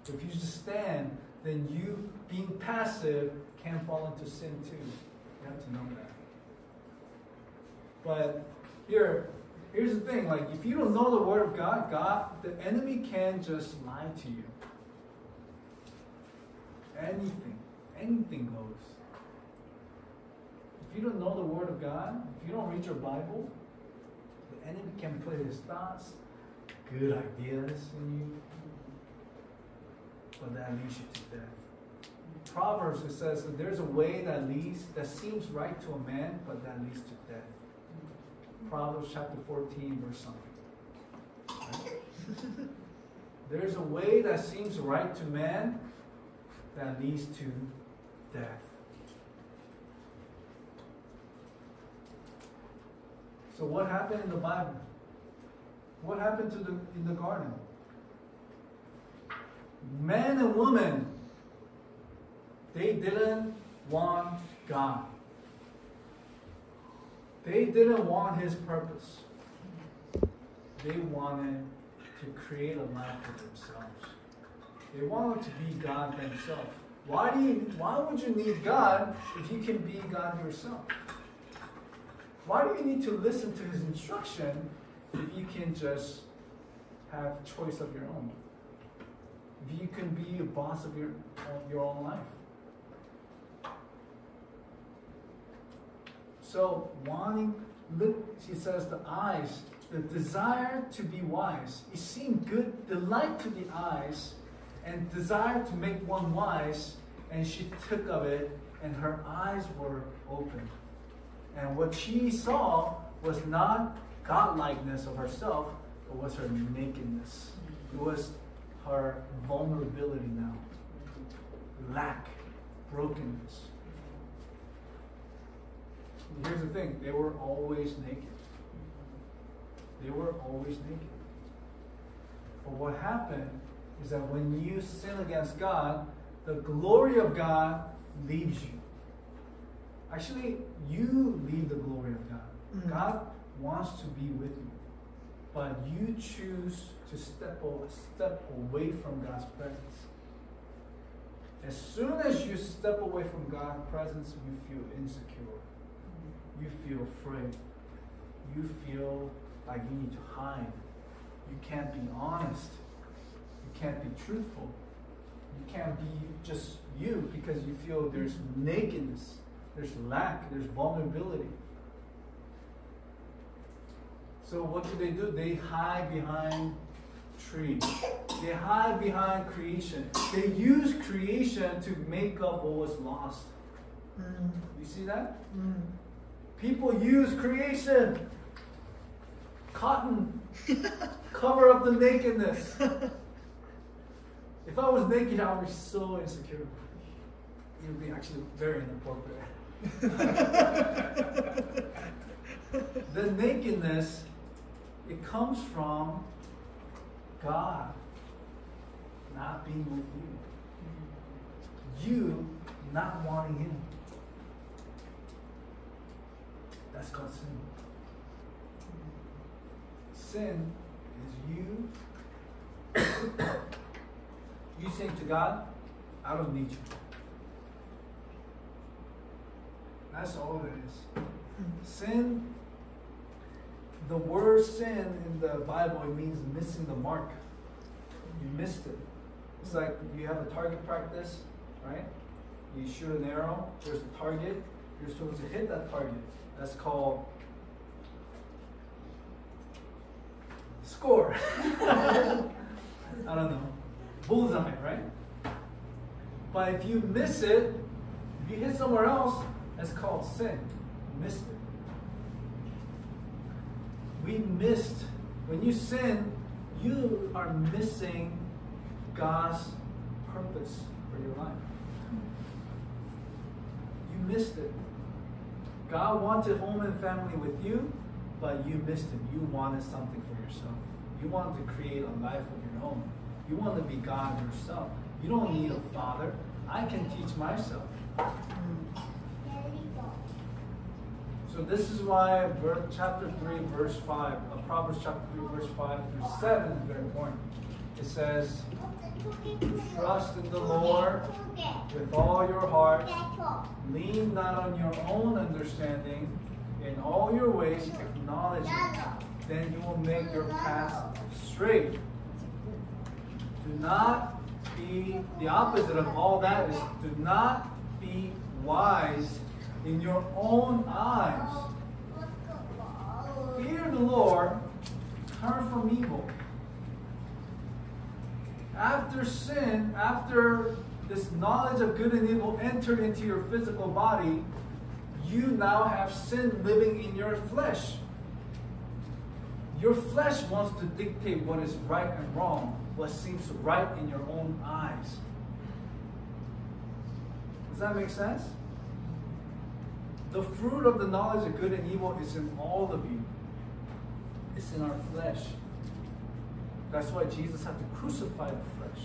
Speaker 2: If you just stand, then you being passive can fall into sin too. You have to know that. But here, here's the thing: like if you don't know the word of God, God, the enemy can just lie to you. Anything, anything goes. If you don't know the word of God, if you don't read your Bible, the enemy can put his thoughts, good ideas in you, but that leads you to death. Proverbs it says that there's a way that leads that seems right to a man, but that leads to death. Proverbs chapter 14, verse something. There's a way that seems right to man that leads to death. So what happened in the Bible? What happened to the in the garden? Man and women, they didn't want God. They didn't want his purpose. They wanted to create a life for themselves. They wanted to be God themselves. Why do you why would you need God if you can be God yourself? Why do you need to listen to his instruction if you can just have choice of your own? You can be a boss of your of your own life. So wanting she says the eyes, the desire to be wise. It seemed good, delight to the eyes, and desire to make one wise, and she took of it, and her eyes were open. And what she saw was not godlikeness of herself, but was her nakedness. It was her vulnerability now, lack, brokenness. And here's the thing they were always naked. They were always naked. But what happened is that when you sin against God, the glory of God leaves you. Actually, you leave the glory of God.
Speaker 1: Mhm.
Speaker 2: God wants to be with you. But you choose to step, o- step away from God's presence. As soon as you step away from God's presence, you feel insecure. You feel afraid. You feel like you need to hide. You can't be honest. You can't be truthful. You can't be just you because you feel there's nakedness, there's lack, there's vulnerability. So what do they do? They hide behind trees. They hide behind creation. They use creation to make up what was lost.
Speaker 1: Mm,
Speaker 2: You see that?
Speaker 1: mm.
Speaker 2: People use creation. Cotton. Cover up the nakedness. If I was naked, I would be so insecure. It would be actually very inappropriate. the nakedness, it comes from God not being with you. You not wanting Him. That's called sin. Sin is you you saying to God, I don't need you. That's all it is. Hmm. Sin, the word sin in the Bible, it means missing the mark. You missed it. It's like you have a target practice, right? You shoot an arrow, there's a target, you're supposed to hit that target. That's called score. I don't know. Bullseye, right? But if you miss it, if you hit somewhere else, that's called sin. You missed it. We missed. When you sin, you are missing God's purpose for your life. You missed it. God wanted home and family with you, but you missed it. You wanted something for yourself. You wanted to create a life of your own. You want to be God yourself. You don't need a father. I can teach myself. So this is why chapter 3, verse 5, uh, Proverbs chapter 3, verse 5 through 7 is very important. It says, Trust in the Lord with all your heart. Lean not on your own understanding. In all your ways acknowledge Him. Then you will make your path straight. Do not be, the opposite of all that is, do not be wise in your own eyes. Fear the Lord, turn from evil. After sin, after this knowledge of good and evil entered into your physical body, you now have sin living in your flesh. Your flesh wants to dictate what is right and wrong, what seems right in your own eyes. Does that make sense? The fruit of the knowledge of good and evil is in all of you. It's in our flesh. That's why Jesus had to crucify the flesh.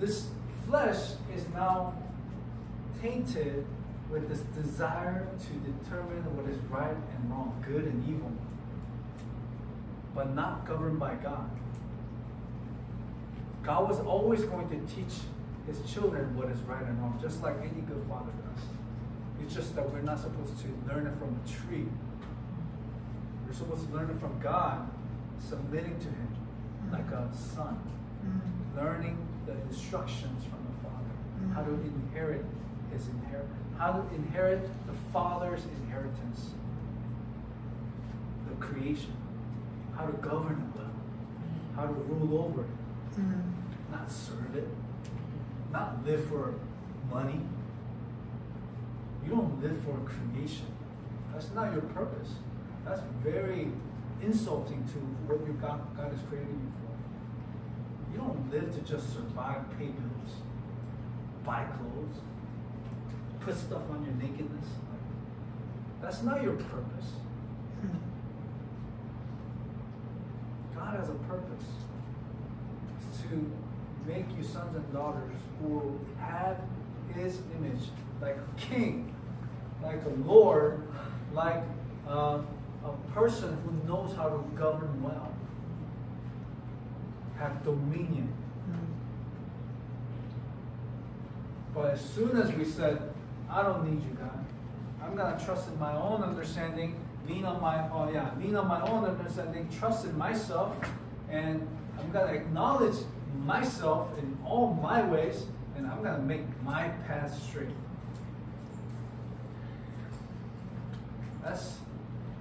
Speaker 2: This flesh is now tainted with this desire to determine what is right and wrong, good and evil, but not governed by God. God was always going to teach his children what is right and wrong, just like any good father does. It's just that we're not supposed to learn it from a tree. We're supposed to learn it from God, submitting to Him mm-hmm. like a son, mm-hmm. learning the instructions from the Father, mm-hmm. how to inherit His inheritance, how to inherit the Father's inheritance, the creation, how to govern it well, how to rule over it, not serve it, not live for money. You don't live for creation. That's not your purpose. That's very insulting to what your God, God has created you for. You don't live to just survive, pay bills, buy clothes, put stuff on your nakedness. That's not your purpose. Hmm. God has a purpose. To make you sons and daughters who have his image, like a king, like a lord, like uh, a person who knows how to govern well, have dominion. But as soon as we said, I don't need you, God, I'm gonna trust in my own understanding, lean on my oh yeah, lean on my own understanding, trust in myself, and I'm gonna acknowledge myself in all my ways, and I'm gonna make my path straight. That's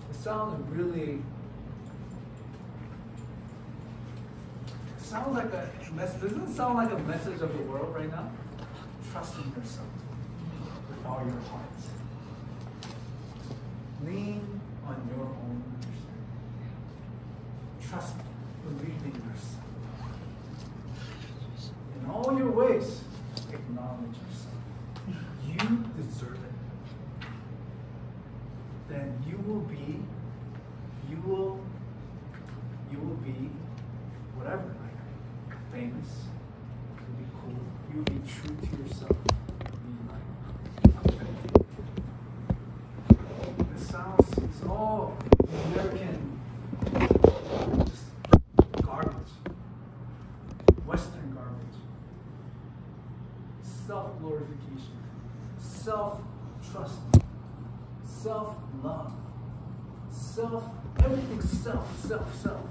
Speaker 2: it sounds really sounds like a doesn't it sound like a message of the world right now? Trust in yourself with all your heart. Lean on your own understanding. Trust, believe in yourself. In all your ways, acknowledge yourself. You deserve it. Then you will be, you will, you will be whatever, like famous. You'll be cool. You'll be true to yourself. Be like authentic. It sounds, it's all American, just garbage. Western garbage. self glorification, self trust, self love, self, everything self, self, self.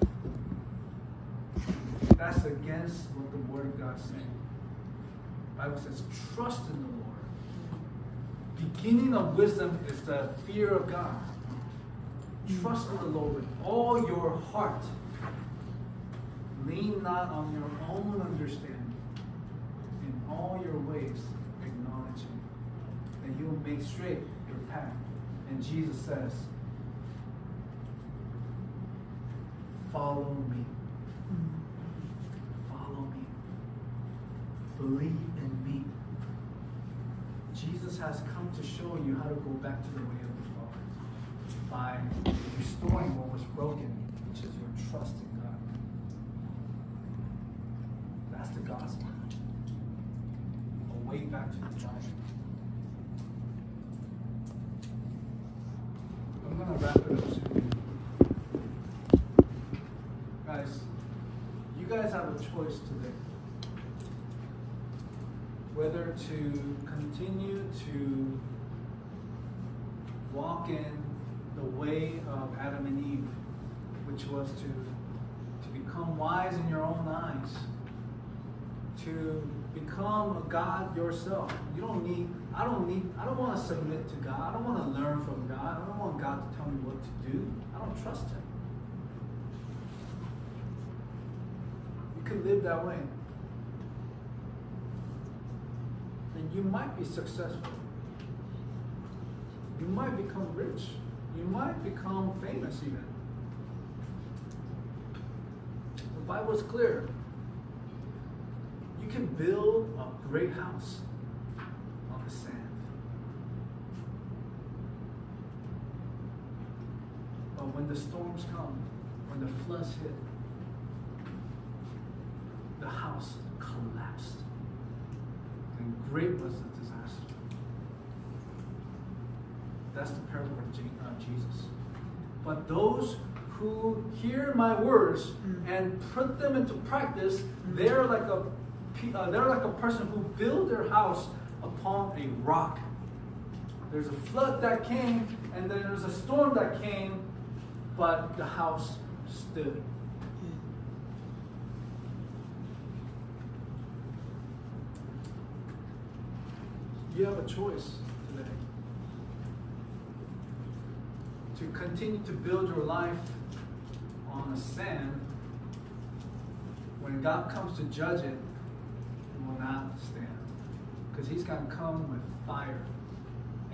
Speaker 2: That's against what the Saying. The Bible says, trust in the Lord. Beginning of wisdom is the fear of God. Trust in the Lord with all your heart. Lean not on your own understanding. In all your ways, acknowledge Him. And He will make straight your path. And Jesus says, Follow me. Follow me. Believe in me. Jesus has come to show you how to go back to the way of the Father by restoring what was broken, which is your trust in God. That's the gospel. A way back to the Father. I'm gonna wrap it up soon. Guys, you guys have a choice today. To continue to walk in the way of Adam and Eve, which was to, to become wise in your own eyes, to become a God yourself. You don't need, I don't need, I don't want to submit to God. I don't want to learn from God. I don't want God to tell me what to do. I don't trust Him. You can live that way. And you might be successful. You might become rich. You might become famous even. The Bible is clear. You can build a great house on the sand. But when the storms come, when the floods hit, the house collapsed. Great was the disaster. That's the parable of uh, Jesus. But those who hear my words and put them into practice, they're like a uh, they're like a person who built their house upon a rock. There's a flood that came, and then there's a storm that came, but the house stood. You have a choice today to continue to build your life on the sand. When God comes to judge it, it will not stand. Because He's going to come with fire.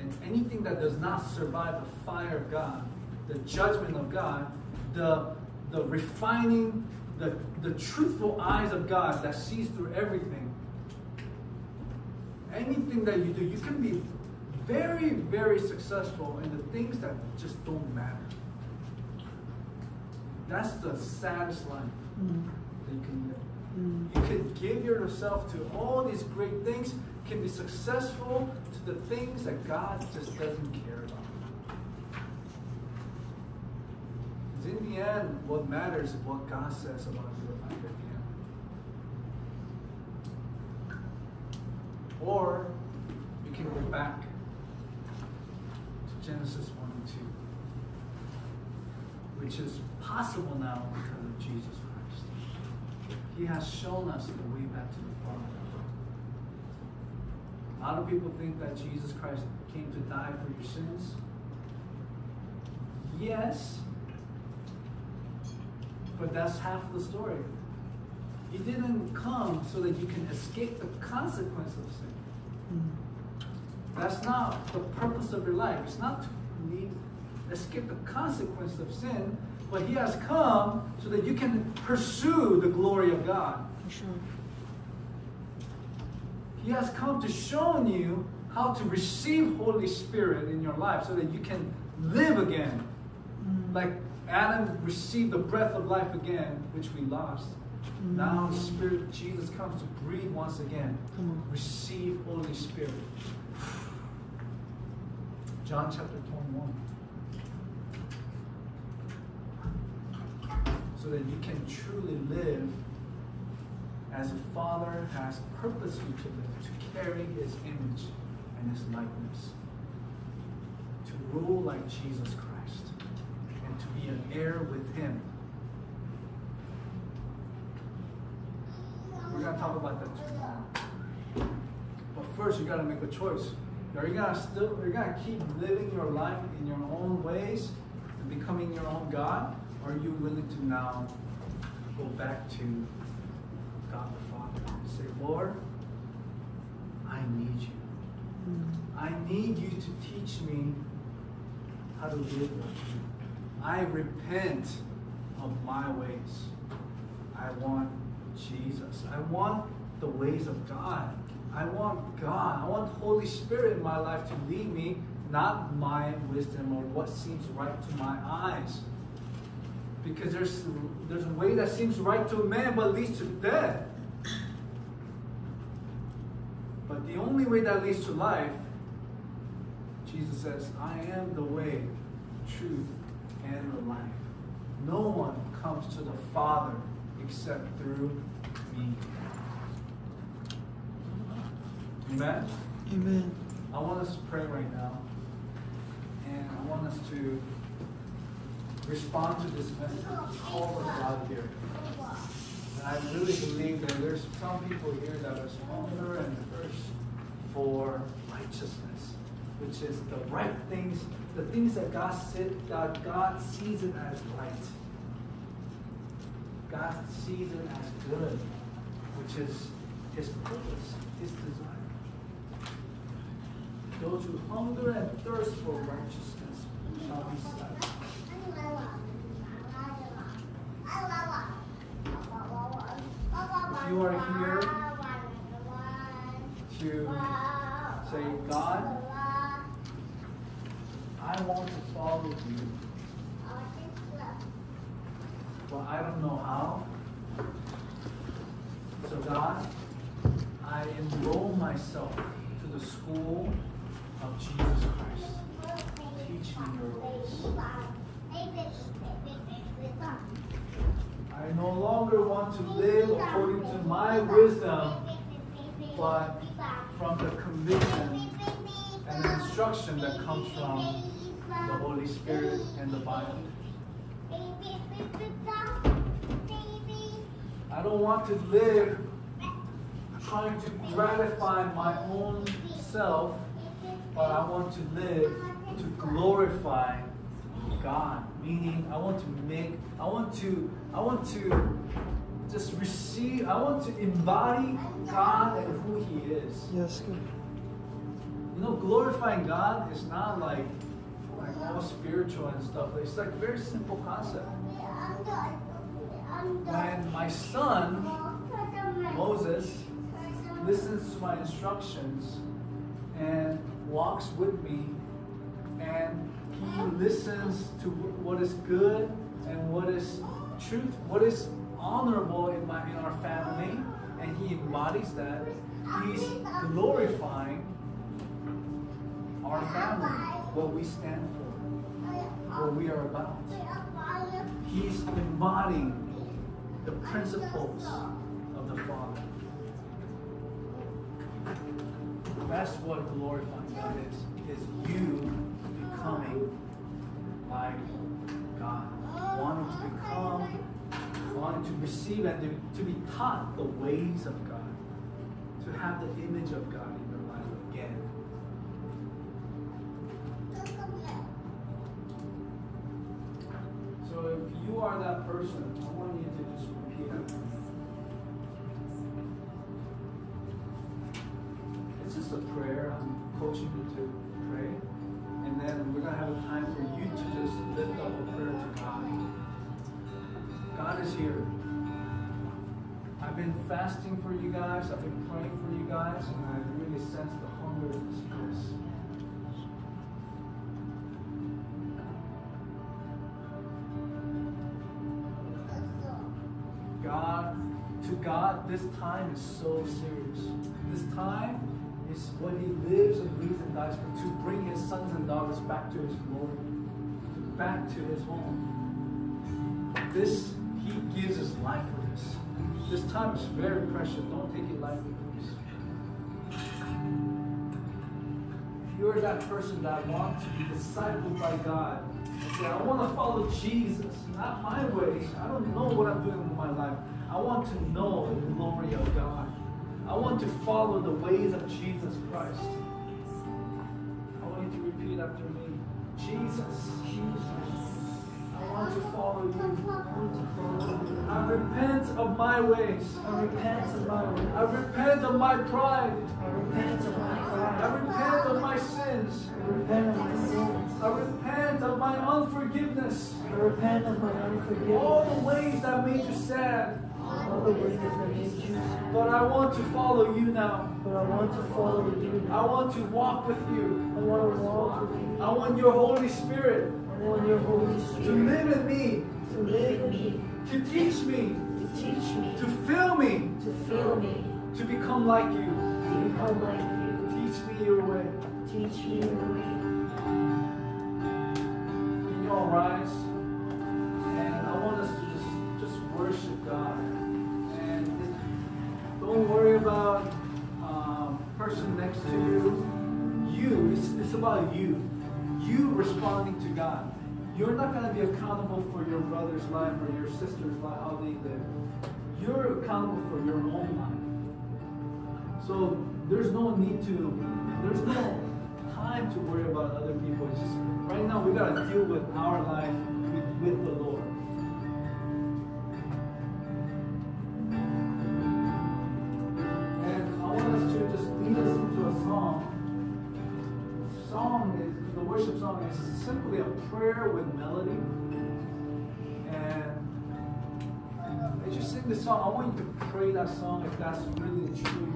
Speaker 2: And anything that does not survive the fire of God, the judgment of God, the, the refining, the, the truthful eyes of God that sees through everything, anything that you do, you can be very, very successful in the things that just don't matter. That's the saddest life mm. that you can live. Mm. You can give yourself to all these great things, can be successful to the things that God just doesn't care about. Because in the end, what matters is what God says about your life at the end. Or we can go back to Genesis 1 and 2, which is possible now because of Jesus Christ. He has shown us the way back to the Father. A lot of people think that Jesus Christ came to die for your sins. Yes, but that's half the story. He didn't come so that you can escape the consequence of sin. Hmm. That's not the purpose of your life. It's not to escape the consequence of sin, but He has come so that you can pursue the glory of God.
Speaker 4: For sure.
Speaker 2: He has come to show you how to receive Holy Spirit in your life so that you can live again. Hmm. Like Adam received the breath of life again, which we lost. Now the Spirit Jesus comes to breathe once again.
Speaker 4: Come on.
Speaker 2: Receive Holy Spirit. John chapter 21. So that you can truly live as a father has purposed you to live, to carry his image and his likeness, to rule like Jesus Christ, and to be an heir with him. We're going to talk about that tomorrow. But first, you got to make a choice. Are you gonna still? Are you gonna keep living your life in your own ways and becoming your own God, or are you willing to now go back to God the Father and say, Lord, I need you. Mm-hmm. I need you to teach me how to live like you. I repent of my ways. I want Jesus. I want the ways of God. I want God. I want Holy Spirit in my life to lead me, not my wisdom or what seems right to my eyes. Because there's, there's a way that seems right to a man but leads to death. But the only way that leads to life, Jesus says, I am the way, truth, and the life. No one comes to the Father except through me. Amen?
Speaker 1: Amen.
Speaker 2: I want us to pray right now. And I want us to respond to this message, call of God here. And I really believe that there's some people here that are hunger and thirst for righteousness, which is the right things, the things that God said, that God sees it as right. God sees it as good, which is His purpose, His desire. Those who hunger and thirst for righteousness shall be satisfied. If you are here to say, God, I want to follow you, but I don't know how. So, God, I enroll myself to the school of Jesus Christ. Teach me your. I no longer want to live according to my wisdom, but from the conviction and instruction that comes from the Holy Spirit and the Bible. I don't want to live trying to gratify my own self, but I want to live to glorify God. Meaning, I want to make, I want to, I want to just receive, I want to embody God and who He is.
Speaker 1: Yes, God.
Speaker 2: You know, glorifying God is not like like all spiritual and stuff. It's like a very simple concept. When my son Moses listens to my instructions and walks with me and he listens to what is good and what is truth, what is honorable in my in our family, and he embodies that. He's glorifying our family, what we stand for, what we are about. He's embodying the principles of the Father. That's what glorifying God is, is you becoming like God. Wanting to become, wanting to receive and to, to be taught the ways of God. To have the image of God If you are that person, I want you to just repeat me. It's just a prayer. I'm coaching you to pray. And then we're going to have a time for you to just lift up a prayer to God. God is here. I've been fasting for you guys. I've been praying for you guys. And I really sense the hunger in this place. God, this time is so serious. This time is what He lives and breathes and dies for to bring His sons and daughters back to His glory, back to His home. This, He gives His life for this. This time is very precious. Don't take it lightly, please. If you're that person that wants to be discipled by God, and say, I want to follow Jesus, not my ways. I don't know what I'm doing with my life. I want to know the glory of God. I want to follow the ways of Jesus Christ. I want you to repeat after me. Jesus, Jesus, I want to follow you.
Speaker 1: I want to follow you.
Speaker 2: I repent of my ways.
Speaker 1: I repent of my ways.
Speaker 2: I repent of my pride.
Speaker 1: I repent of my pride.
Speaker 2: I repent of my sins.
Speaker 1: I repent of my sins.
Speaker 2: I repent of my unforgiveness.
Speaker 1: I repent of my unforgiveness.
Speaker 2: the ways that made you sad.
Speaker 1: All the ways that made you sad.
Speaker 2: But I want to follow you now.
Speaker 1: But I want to follow you
Speaker 2: I want to walk with you.
Speaker 1: I want to walk with you.
Speaker 2: I want your Holy Spirit
Speaker 1: I want your Holy Spirit to
Speaker 2: live in me,
Speaker 1: to live in me,
Speaker 2: to teach me,
Speaker 1: to teach me,
Speaker 2: to fill me,
Speaker 1: to fill me,
Speaker 2: to become like you.
Speaker 1: to become like you.
Speaker 2: Teach me your way.
Speaker 1: Teach me your way.
Speaker 2: Can you all rise? And I want us to just just worship God. About um, person next to you. You, it's, it's about you. You responding to God. You're not going to be accountable for your brother's life or your sister's life, how they live. You're accountable for your own life. So there's no need to, there's no time to worry about other people. It's just right now we gotta deal with our life with, with the Lord. The worship song is simply a prayer with melody. And as you sing this song, I want you to pray that song if that's really truly